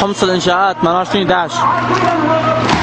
حمص الإنشاءات 28 11